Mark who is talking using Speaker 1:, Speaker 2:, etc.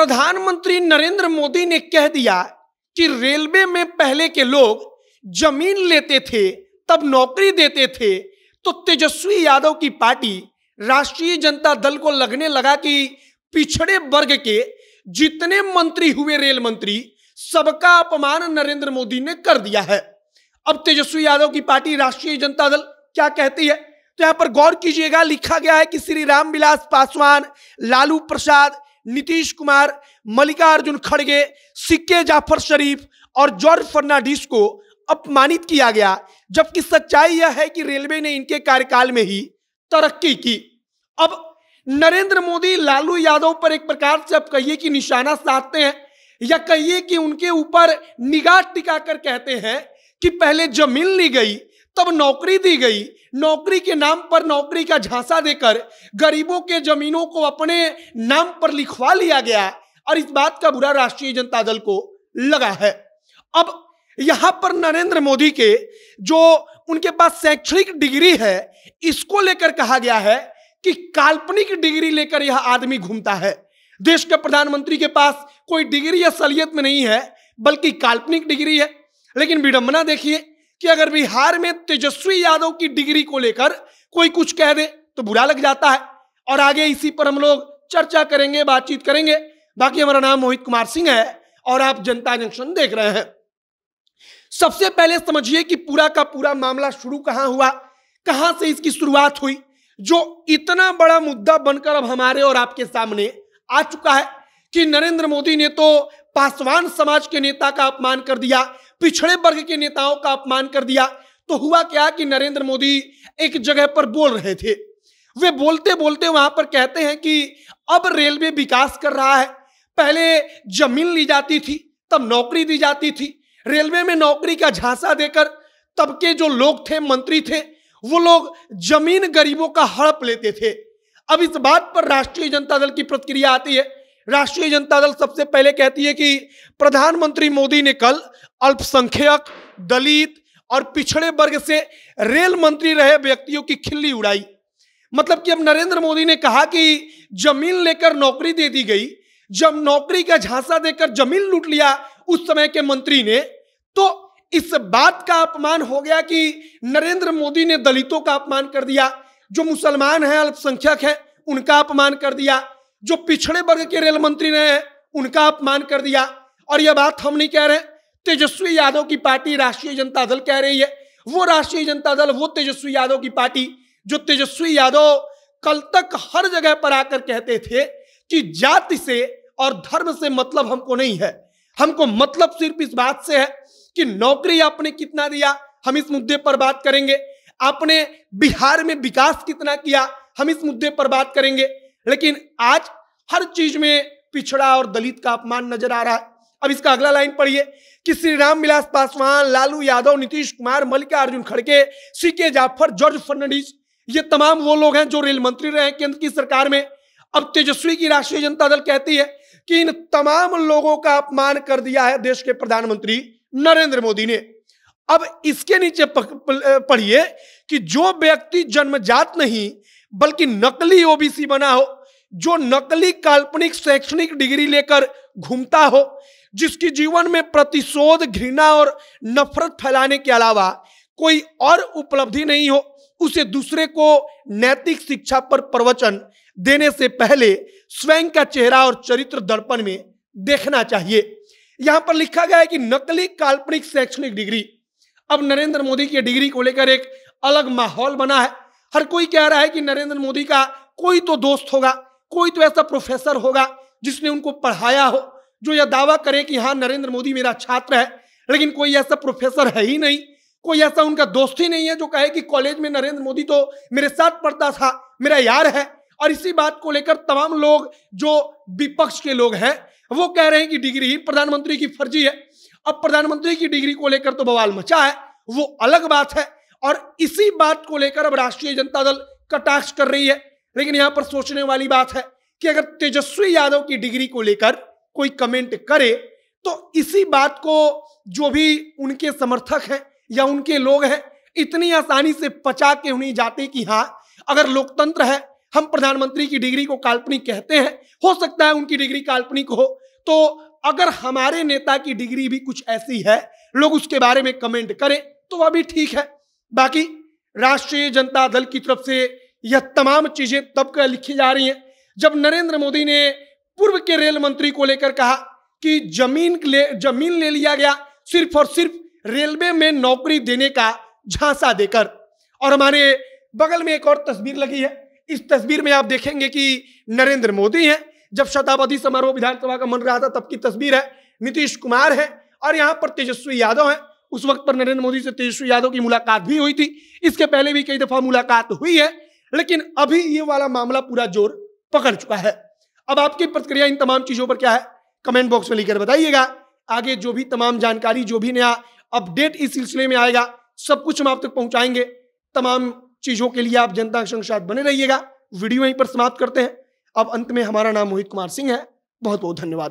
Speaker 1: प्रधानमंत्री नरेंद्र मोदी ने कह दिया कि रेलवे में पहले के लोग ज़मीन लेते थे, तब नौकरी देते थे। तो तेजस्वी यादव की पार्टी राष्ट्रीय जनता दल को लगने लगा कि पिछड़े वर्ग के जितने मंत्री हुए रेल मंत्री, सबका अपमान नरेंद्र मोदी ने कर दिया है। अब तेजस्वी यादव की पार्टी राष्ट्रीय जनता दल क्या कहती है? तो यहाँ पर गौर कीजिएगा, लिखा गया है कि श्री रामविलास पासवान, लालू प्रसाद नीतीश कुमार, मल्लिकार्जुन खड़गे, सिक्के जाफ़र शरीफ और जॉर्ज फर्नांडिस को अपमानित किया गया, जबकि सच्चाई यह है कि रेलवे ने इनके कार्यकाल में ही तरक्की की। अब नरेंद्र मोदी लालू यादव पर एक प्रकार से अब कहिए कि निशाना साधते हैं, या कहिए कि उनके ऊपर निगाह टिकाकर कहते हैं कि पहले ज़मीन ली गई, तब नौकरी दी गई नौकरी के नाम पर नौकरी का झांसा देकर गरीबों के जमीनों को अपने नाम पर लिखवा लिया गया और इस बात का बुरा राष्ट्रीय जनता दल को लगा है। अब यहाँ पर नरेंद्र मोदी के जो उनके पास शैक्षणिक डिग्री है, इसको लेकर कहा गया है कि काल्पनिक डिग्री लेकर यह आदमी घूमता है। देश के प्रधानमंत्री के पास कोई डिग्री या असलियत में नहीं है, बल्कि काल्पनिक डिग्री है। लेकिन विडंबना देखिए कि अगर बिहार में तेजस्वी यादव की डिग्री को लेकर कोई कुछ कह दे तो बुरा लग जाता है। और आगे इसी पर हम लोग चर्चा करेंगे, बातचीत करेंगे। बाकी हमारा नाम मोहित कुमार सिंह है और आप जनता जंक्शन देख रहे हैं। सबसे पहले समझिए कि पूरा का पूरा मामला शुरू कहाँ हुआ, कहाँ से इसकी शुरुआत हुई, जो इतना बड़ा मुद्दा बनकर अब हमारे और आपके सामने आ चुका है कि नरेंद्र मोदी ने तो पासवान समाज के नेता का अपमान कर दिया पिछड़े वर्ग के नेताओं का अपमान कर दिया। तो हुआ क्या कि नरेंद्र मोदी एक जगह पर बोल रहे थे। वे बोलते बोलते वहाँ पर कहते हैं कि अब रेलवे विकास कर रहा है। पहले ज़मीन ली जाती थी, तब नौकरी दी जाती थी। रेलवे में नौकरी का झांसा देकर तब के जो लोग थे, मंत्री थे, वो लोग ज़मीन गरीबों का हड़प लेते थे। अब इस बात पर राष्ट्रीय जनता दल की प्रतिक्रिया आती है राष्ट्रीय जनता दल सबसे पहले कहती है कि प्रधानमंत्री मोदी ने कल अल्पसंख्यक, दलित और पिछड़े वर्ग से रेल मंत्री रहे व्यक्तियों की खिल्ली उड़ाई। मतलब कि अब नरेंद्र मोदी ने कहा कि ज़मीन लेकर नौकरी दे दी गई, जब नौकरी का झांसा देकर ज़मीन लूट लिया उस समय के मंत्री ने तो इस बात का अपमान हो गया कि नरेंद्र मोदी ने दलितों का अपमान कर दिया। जो मुसलमान हैं, अल्पसंख्यक हैं, उनका अपमान कर दिया। जो पिछड़े वर्ग के रेल मंत्री रहे हैं, उनका अपमान कर दिया। और यह बात हम नहीं कह रहे तेजस्वी यादव की पार्टी राष्ट्रीय जनता दल कह रही है। वो राष्ट्रीय जनता दल, वो तेजस्वी यादव की पार्टी, जो तेजस्वी यादव कल तक हर जगह पर आकर कहते थे कि जाति से और धर्म से मतलब हमको नहीं है। हमको मतलब सिर्फ़ इस बात से है कि नौकरी आपने कितना दिया, हम इस मुद्दे पर बात करेंगे। आपने बिहार में विकास कितना किया, हम इस मुद्दे पर बात करेंगे। लेकिन आज हर चीज़ में पिछड़ा और दलित का अपमान नज़र आ रहा है। अब इसका अगला लाइन पढ़िए। कि श्री राम विलास पासवान, लालू यादव, नीतीश कुमार, मल्लिकार्जुन खड़गे सी के जाफ़र, जॉर्ज फर्नांडिस ये तमाम वो लोग हैं जो रेल मंत्री रहे केंद्र की सरकार में। अब तेजस्वी की राष्ट्रीय जनता दल कहती है कि इन तमाम लोगों का अपमान कर दिया है देश के प्रधानमंत्री नरेंद्र मोदी ने। अब इसके नीचे पढ़िए कि जो व्यक्ति जन्मजात नहीं बल्कि नकली ओबीसी बना हो, जो नकली काल्पनिक शैक्षणिक डिग्री लेकर घूमता हो, जिसकी जीवन में प्रतिशोध, घृणा और नफरत फैलाने के अलावा कोई और उपलब्धि नहीं हो, उसे दूसरे को नैतिक शिक्षा पर प्रवचन देने से पहले स्वयं का चेहरा और चरित्र दर्पण में देखना चाहिए। यहाँ पर लिखा गया है कि नकली काल्पनिक शैक्षणिक डिग्री, अब नरेंद्र मोदी की डिग्री को लेकर एक अलग माहौल बना है। हर कोई कह रहा है कि नरेंद्र मोदी का कोई तो दोस्त होगा, कोई तो ऐसा प्रोफेसर होगा जिसने उनको पढ़ाया हो, जो यह दावा करे कि हाँ नरेंद्र मोदी मेरा छात्र है, लेकिन कोई ऐसा प्रोफेसर है ही नहीं, कोई ऐसा उनका दोस्त ही नहीं है जो कहे कि कॉलेज में नरेंद्र मोदी तो मेरे साथ पढ़ता था, मेरा यार है। और इसी बात को लेकर तमाम लोग, जो विपक्ष के लोग हैं, वो कह रहे हैं कि डिग्री ही प्रधानमंत्री की फर्जी है। अब प्रधानमंत्री की डिग्री को लेकर तो बवाल मचा है, वो अलग बात है। और इसी बात को लेकर अब राष्ट्रीय जनता दल कटाक्ष कर रही है। लेकिन यहाँ पर सोचने वाली बात है कि अगर तेजस्वी यादव की डिग्री को लेकर कोई कमेंट करे तो इसी बात को जो भी उनके समर्थक हैं या उनके लोग हैं, इतनी आसानी से पचा के उन्हें जाते कि हाँ अगर लोकतंत्र है, हम प्रधानमंत्री की डिग्री को काल्पनिक कहते हैं, हो सकता है उनकी डिग्री काल्पनिक हो तो अगर हमारे नेता की डिग्री भी कुछ ऐसी है, लोग उसके बारे में कमेंट करें तो वह भी ठीक है। बाकी राष्ट्रीय जनता दल की तरफ़ से यह तमाम चीज़ें तब लिखी जा रही हैं, जब नरेंद्र मोदी ने पूर्व के रेल मंत्री को लेकर कहा कि ज़मीन ले ज़मीन ले लिया गया सिर्फ़ और सिर्फ़ रेलवे में नौकरी देने का झांसा देकर। और हमारे बगल में एक और तस्वीर लगी है। इस तस्वीर में आप देखेंगे कि नरेंद्र मोदी हैं। जब शताब्दी समारोह विधानसभा का मन रहा था तब की तस्वीर है। नीतीश कुमार है और यहाँ पर तेजस्वी यादव है। उस वक्त पर नरेंद्र मोदी से तेजस्वी यादव की मुलाकात भी हुई थी। इसके पहले भी कई दफ़ा मुलाकात हुई है, लेकिन अभी ये वाला मामला पूरा ज़ोर पकड़ चुका है। अब आपकी प्रतिक्रिया इन तमाम चीज़ों पर क्या है, कमेंट बॉक्स में लिखकर बताइएगा। आगे जो भी तमाम जानकारी, जो भी नया अपडेट इस सिलसिले में आएगा, सब कुछ हम आप तक पहुंचाएँगे। तमाम चीज़ों के लिए आप जनता के साथ बने रहिएगा। वीडियो यहीं पर समाप्त करते हैं। अब अंत में हमारा नाम मोहित कुमार सिंह है। बहुत बहुत धन्यवाद।